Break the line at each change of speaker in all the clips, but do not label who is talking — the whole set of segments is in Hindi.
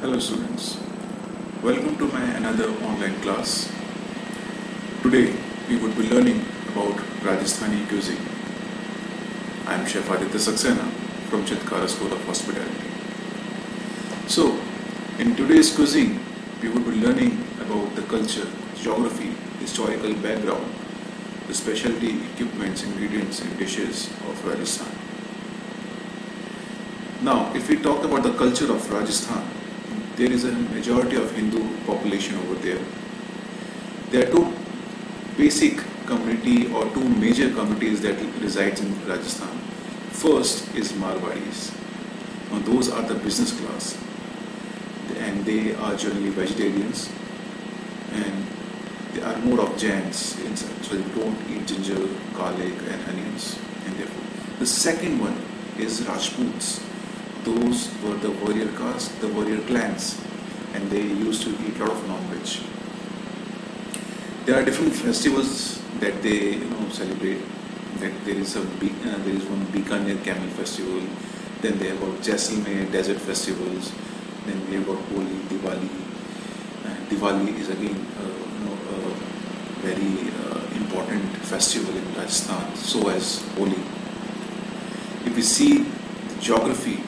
Hello students, welcome to my another online class. Today we would be learning about Rajasthani cuisine. I am Chef Aditya Saxena from Chitkara School of Hospitality. So, in today's cuisine, we would be learning about the culture, geography, historical background, the specialty equipments, ingredients, and dishes of Rajasthan. Now, if we talk about the culture of Rajasthan, there is a majority of Hindu population over there. There are two basic community or two major communities that resides in Rajasthan. First is Marwadis. Now, those are the business class, and they are generally vegetarians, and they are more of Jains inside, so they don't eat ginger, garlic, and onions. And therefore, the second one is Rajputs those were the warrior caste, the warrior clans, and they used to eat a lot of non-veg. There are different festivals that they you know celebrate. That there is a uh, there is one Bikaner Camel Festival. Then they have got Jaisalmer Desert Festivals. Then they have got Holi, Diwali. And Diwali is again uh, you know a very uh, important festival in Rajasthan. So as Holi. If we see the geography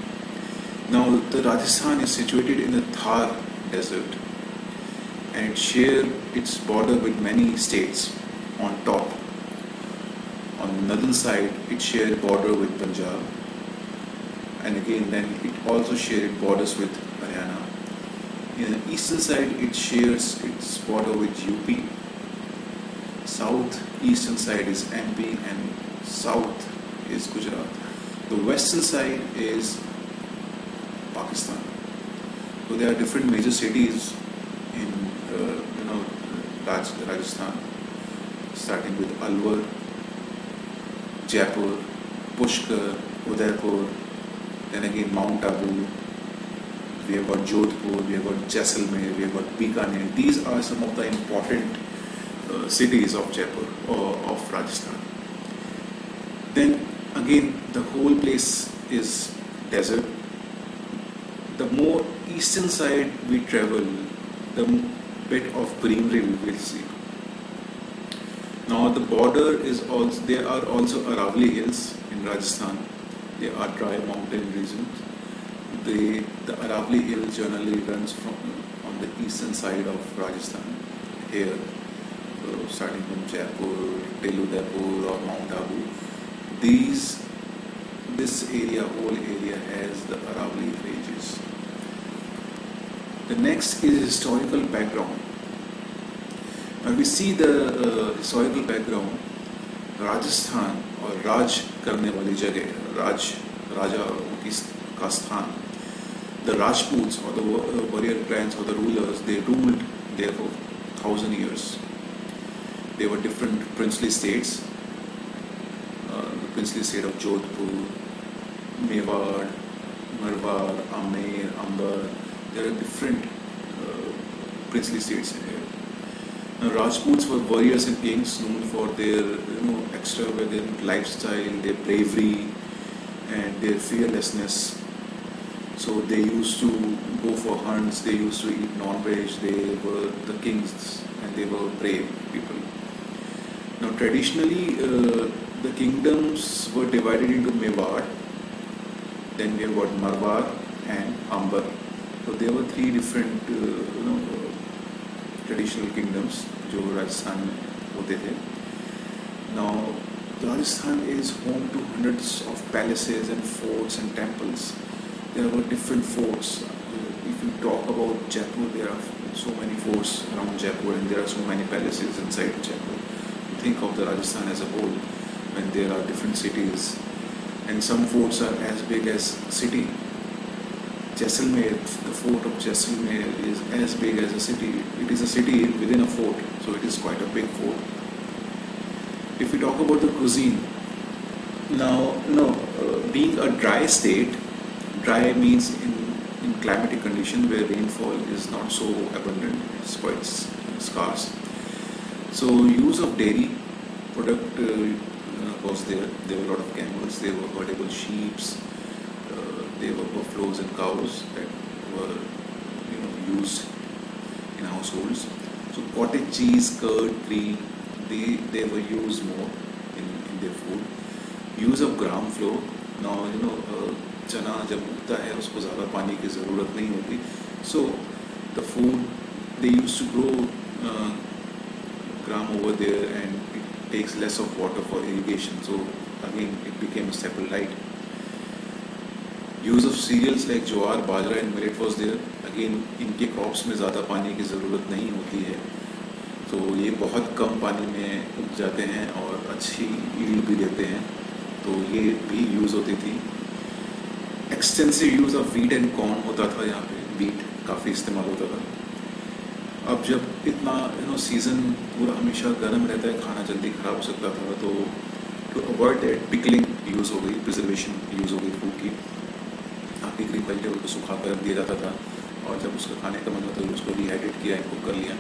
now, the Rajasthan is situated in the Thar desert and it shares its border with many states on top. On the northern side, it shares border with Punjab and again then it also shares borders with Haryana. In the eastern side, it shares its border with UP. South eastern side is MP and south is Gujarat. The western side is Pakistan. So there are different major cities in uh, you know Raj, Rajasthan, starting with Alwar, Jaipur, Pushkar, Udaipur, then again Mount Abu. We have got Jodhpur, we have got Jaisalmer, we have got Bikaner. These are some of the important uh, cities of Jaipur or of Rajasthan. Then again, the whole place is desert the more eastern side we travel, the bit of greenery we will see. Now the border is also there are also Aravalli hills in Rajasthan. They are dry mountain regions. The the Aravalli hill generally runs from on the eastern side of Rajasthan here, uh, starting from Jaipur, till or Mount Abu. These this area, whole area has the Aravalli ranges. The next is historical background. When we see the uh, historical background, Rajasthan or Raj करने वाली जगह Raj Raja उनकी का स्थान the Rajputs or the warrior clans or the rulers they ruled there for thousand years. They were different princely states. Uh, the princely state of Jodhpur, Mewar, Marwar, Amer, Amber, there are different uh, princely states in here. Now, Rajputs were warriors and kings known for their you know extravagant lifestyle, their bravery, and their fearlessness. So they used to go for hunts. They used to eat non-veg. They were the kings, and they were brave people. Now, traditionally, uh, the kingdoms were divided into Mewar. Then we have got Marwar and Amber. तो there were three different you know traditional kingdoms जो राजस्थान में होते थे। Now Rajasthan is home to hundreds of palaces and forts and temples there are different forts if you talk about Jaipur there are so many forts around Jaipur and there are so many palaces inside Jaipur think of the Rajasthan as a whole and there are different cities and some forts are as big as city Jaisalmer, the fort of Jaisalmer is as big as a city. It is a city within a fort, so it is quite a big fort. If we talk about the cuisine, now, no, uh, being a dry state, dry means in, in climatic condition where rainfall is not so abundant, it's quite scarce. So use of dairy product uh, was there. There were a lot of camels, there were herdable sheep, there were buffaloes and cows that were used in households. So cottage cheese, curd, cream, they, they were used more in, in their food. Use of gram flour. Now, you know, uh, चना जब उगता है उसको ज़्यादा पानी की ज़रूरत नहीं होती so the food they use to grow gram over there and it takes less of water for irrigation so again it became a staple diet Use of cereals like jowar, bajra and millet was there again इनके क्रॉप्स में ज़्यादा पानी की ज़रूरत नहीं होती है। तो ये बहुत कम पानी में उग जाते हैं और अच्छी ईल्ड भी देते हैं। तो ये भी यूज़ होती थी। Extensive use of wheat and corn होता था यहाँ पे। वीट काफ़ी इस्तेमाल होता था। अब जब इतना यू नो सीज़न पूरा हमेशा गर्म रहता है, खाना जल्दी ख़राब हो सकता था तो to avoid that pickling use हो गई प्रिजर्वेशन यूज़ हो गई फ़ूड की। आपकी ग्रीन वेजिटेबल को सुखा कर दिया जाता था और जब उसका खाने का मन होता है उसको रिहाइड्रेट किया कुक कर लिया।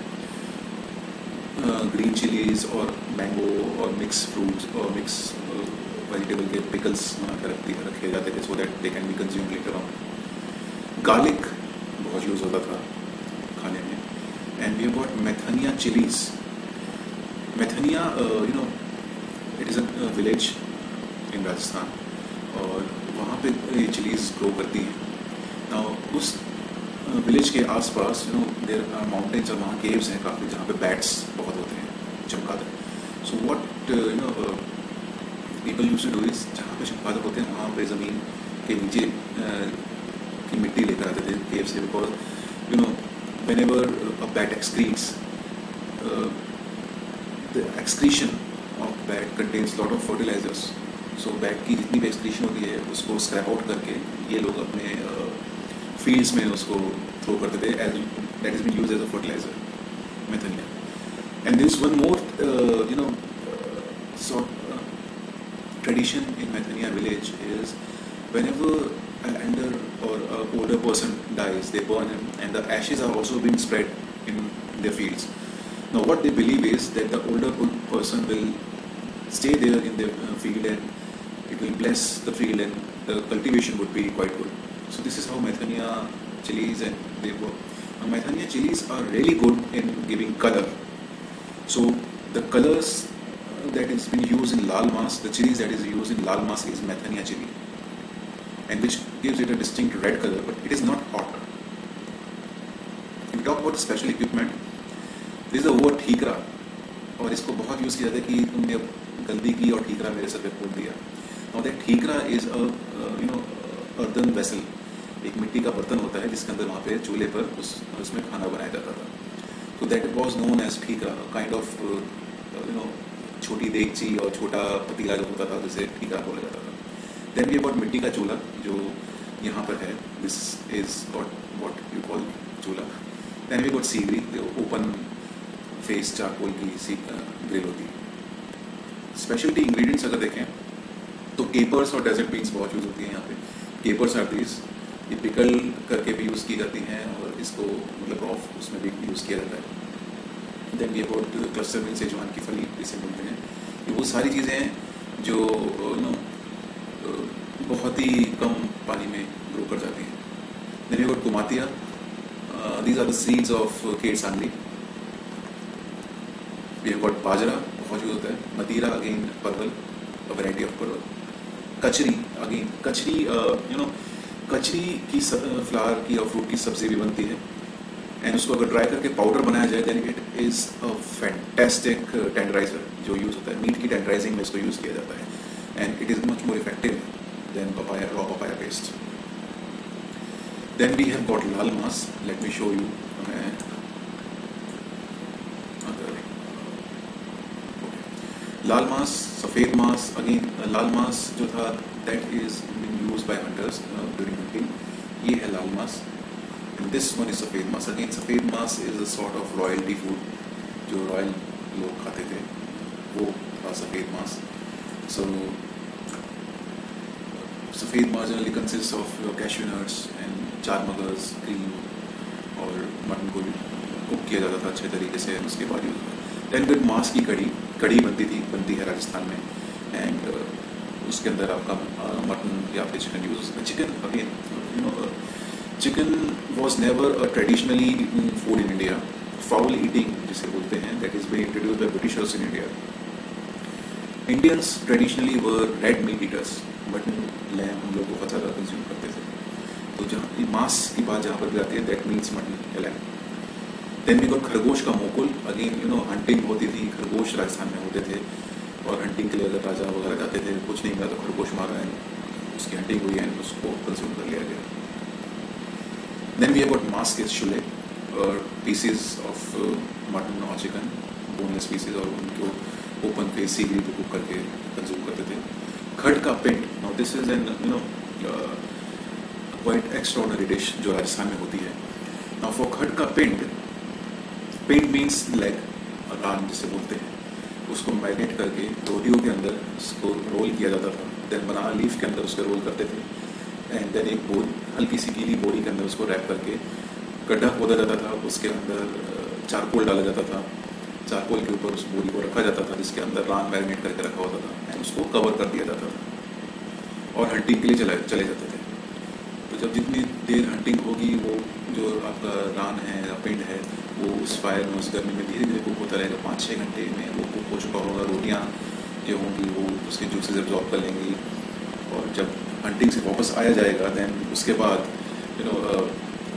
ग्रीन चिलीज और मैंगो और मिक्स फ्रूट्स और मिक्स वेजिटेबल के पिकल्स बना कर रखती रखे जाते थे so that they can be consume later on garlic बहुत यूज़ होता था खाने में। And we got Mathania chillies Mathania you know it is a village in Rajasthan और पे ये चिलीज ग्रो करती हैं। ना उस विलेज के आसपास यू नो देर माउंटेन्स और वहाँ केव्स हैं काफ़ी, जहाँ पे बैट्स बहुत होते हैं, चमकादर। So what you know people use to do is जहाँ पे चमकादर होते हैं, वहाँ पे ज़मीन के नीचे की मिट्टी लेकर आते थे केव से because you know whenever a bat excretes the excretion of bat contains lot of fertilizers so bat की जितनी भी एक्सक्रीशन होती है उसको स्क्रैप आउट करके ये लोग अपने फील्ड्स में उसको थ्रो करते थे as that is been use as a fertiliser मेथनिया and this one more you know sort uh, tradition in Methania village is whenever an elder or an older person dies, they burn him, and the ashes are also being spread in their fields. Now, what they believe is that the older person will stay there in their uh, field and it will bless the field, and the cultivation would be quite good. So this is how Methania chilies and they work. Now Methania chilies are really good in giving color. So the colors that is being used in lal mas, the chilies that is used in lal mas is Methania chili, and which gives it a distinct red color, but it is not hot. we talk about special equipment, this is the word ठीकरा और इसको बहुत यूज़ किया जाता है कि तुमने गलती की और ठीकरा मेरे सर पे फोड़ दिया Now that ठीकरा a uh, you know earthen vessel. एक मिट्टी का बर्तन होता है जिसके अंदर वहाँ पे चूल्हे पर उस उसमें खाना बनाया जाता था। तो that was known as thika kind of you know छोटी देगची और छोटा पतीला जो होता था जिसे ठीका बोला जाता था। देन वी अबाउट मिट्टी का चूल्हा जो यहाँ पर है। This is what what you call chulha. Then we got sigri open face charcoal की सी ग्रिल होती। स्पेशलिटी इंग्रेडिएंट्स अगर देखें केपर्स और डेजर्ट बीन्स बहुत यूज़ होती हैं यहाँ पे। केपर्स आर दीज ये पिकल करके भी यूज़ की जाती हैं और इसको मतलब ऑफ़ उसमें भी यूज़ किया जाता है। देन ये अबाउट क्लस्टर मिल सेजवान की फली जिसे बोलते हैं। ये वो सारी चीज़ें हैं जो नो बहुत ही कम पानी में ग्रो कर जाती हैं। देन ये kumatiya these are the seeds of ker sangri have got bajra बहुत यूज़ होता है। मदीरा again parwal variety of parwal kachri again कचरी यू नो कचरी की फ्लावर की और फ्रूट की सब्ज़ी भी बनती है। एंड उसको अगर ड्राई करके पाउडर बनाया जाए then it is a fantastic tenderiser जो यूज़ होता है। मीट की टेंडराइजिंग में इसको यूज़ किया जाता है। And it is much more effective then papaya raw papaya paste then we have got laal maas let me show you laal maas safed maas again laal maas जो था that is used by hunters uh, during hunting. ये है लाल मास. And this one is safed maas. Again safed maas is a sort of royalty food जो रॉयल लोग खाते थे. वो था safed maas. So safed maas generally of your cashew nuts and चार मगज क्रीम और मटन को कुक किया जाता था अच्छे तरीके से उसके बाद यूज़ देन विद मास की कड़ी कड़ी बनती थी, बनती है राजस्थान में। एंड उसके अंदर आपका मटन या फिर चिकन यूज़ होता है। Chicken again chicken was never a traditionally food in India fowl eating जिसे बोलते हैं that is been introduce by Britishers in India Indians traditionally were red meat eaters mutton lamb हम लोग बहुत ज़्यादा कंज्यूम करते थे। तो जहाँ, मांस की बात जहाँ पर भी आती है that means mutton lamb then we got khargosh का मोकुल अगेन यू नो हंटिंग होती थी खरगोश राजस्थान में होते थे और हंटिंग के लिए अगर राजा वगैरह जाते थे, कुछ नहीं मिला तो खरगोश मारा है उसकी हंटिंग हुई है उसको कंज्यूम कर लिया गया। देन वी गॉट मास के शुले और पीसीज ऑफ़ मटन और चिकन बोनलेस पीसीज और उनको ओपन फेस सी ग्रिल कुक करके कंज्यूम करते थे। खट का पिंड now this is an you know quite extraordinary dish जो राजस्थान में होती है। नाउ फॉर खट का पिंड मीन्स लेग रान जिसे बोलते हैं, उसको मैरिनेट करके रोटियों के अंदर उसको रोल किया जाता था। देन बनाना लीफ के अंदर उसके रोल करते थे। एंड देन एक बोल हल्की सी गीली बोरी के अंदर उसको रैप करके गड्ढा खोदा जाता था, उसके अंदर चारकोल डाला जाता था। चारकोल के ऊपर उस बोरी को रखा जाता था, जिसके अंदर रान मैरिनेट करके रखा होता था। एंड उसको कवर कर दिया जाता था। और हंटिंग के लिए चले चले जाते थे। तो जब जितनी देर हंटिंग होगी, वो जो आपका रान है या पिंड है वो उस फायर में, उस गर्मी में धीरे धीरे कुक होता रहेगा। पाँच छः घंटे में वो कुक हो चुका होगा। रोटियाँ जो होंगी वो उसके जूसेज एब्जॉर्ब कर लेंगी और जब हंटिंग से वापस आया जाएगा दैन उसके बाद यू नो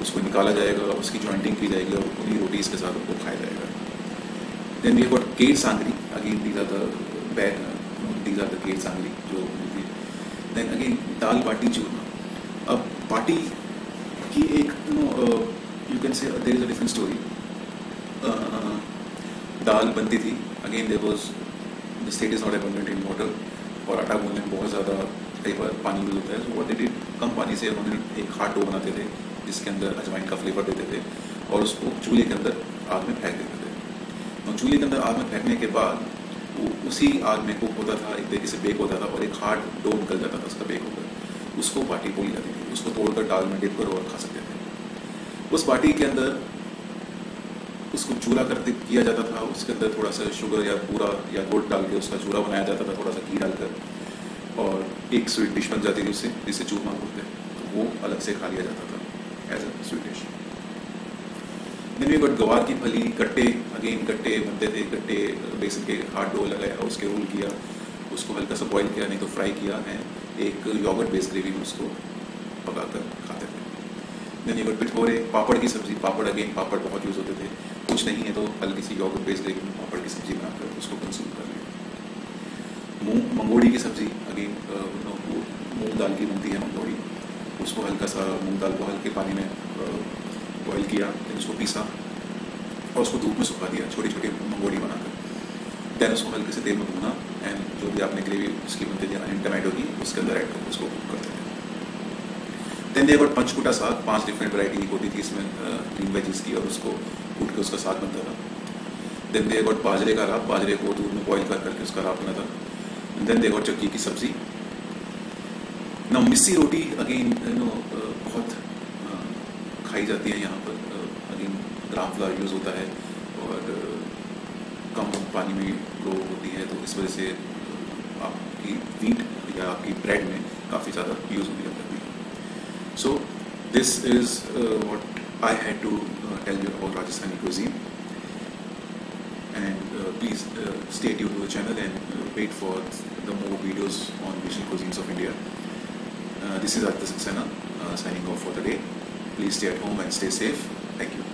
उसको निकाला जाएगा उसकी जॉइंटिंग की जाएगी और उन्हीं रोटीज़ के साथ उनको खाया जाएगा। Then we got ker sangri again these are the bag these are the ker sangri जो देन अगेन दाल बाटी चूरमा अब बाटी की एक you can say there is a different story दाल बनती थी। Again there was the state is not abundant in water और आटा गूंदने में बहुत ज़्यादा कई बार पानी यूज़ होता है। सो वॉट डिड कम पानी से उन्होंने एक हार्ड डो बनाते थे, जिसके अंदर अजवाइन का फ्लेवर देते थे और उसको चूल्हे के अंदर आग में फेंक देते थे। और चूल्हे के अंदर आग में फेंकने के बाद वो उसी आग में कुक होता था, एक तरीके से बेक होता था और एक हार्ड डो निकल जाता था उसका बेक होकर। उसको बाटी बोली जाती थी। उसको तोड़कर दाल में डिप करो और खा सकते थे। उस बाटी के अंदर उसको चूरा करते किया जाता था, उसके अंदर थोड़ा सा शुगर या पूरा या गुड़ डाल के उसका चूरा बनाया जाता था थोड़ा सा घी डालकर। और एक स्वीट डिश बन जाती थी उससे, जिसे चूरमा बोलते हैं। तो वो अलग से खा लिया जाता था as a sweet dish then we got गवार की फली, कट्टे अगेन कट्टे बनते थे, कट्टे, बेसन के हार्ड डो लगाया, उसके रोल किया, उसको हल्का सा बॉईल किया, नहीं तो फ्राई किया है एक योगर्ट बेस्ड ग्रेवी में उसको पका कर खाते थे। देन यू गट पिठोरे पापड़ की सब्ज़ी, पापड़ अगेन पापड़ बहुत यूज़ होते थे। कुछ नहीं है तो हल्की सी योगर्ट बेस्ड ग्रेवी में पापड़ की सब्ज़ी बनाकर उसको कंज्यूम कर लें मूँग, मंगोड़ी की सब्ज़ी अगेन मूँग दाल की बनती है मंगोड़ी। उसको हल्का सा मूँग दाल को हल्के पानी में बॉयल किया, फिर उसको पीसा और उसको धूप में सुखा दिया छोटी छोटी मंगोड़ी बनाकर। देन उसको हल्के से तेल में भूना एंड जो भी आपने ग्रेवी उसकी बनती थी अनियन टमाटो की, उसके अंदर ऐड करके उसको कुक करते थे देन दे पंचकुटा साग पाँच डिफरेंट वैरायटी की होती थी, इसमें ग्रीन वेजिस की और उसको कूट के उसका साग बनता था। देन दे गॉट बाजरे का राब बाजरे को दूध में बॉयल कर करके उसका राब बना था। देन दे गॉट चक्की की सब्ज़ी। ना मिस्सी रोटी अगेन यू नो बहुत खाई जाती है यहाँ पर। अगेन फ्लावर यूज़ होता है और कम पानी में ग्रो होती है तो इस वजह से आपकी वीट या आपकी ब्रेड में काफ़ी ज़्यादा यूज़ होती करती है so this is what I had to tell you about Rajasthani cuisine. And uh, please uh, stay tuned to the channel and uh, wait for the more videos on regional cuisines of India. this is Aditya Saxena signing off for the day. Please stay at home and stay safe. Thank you.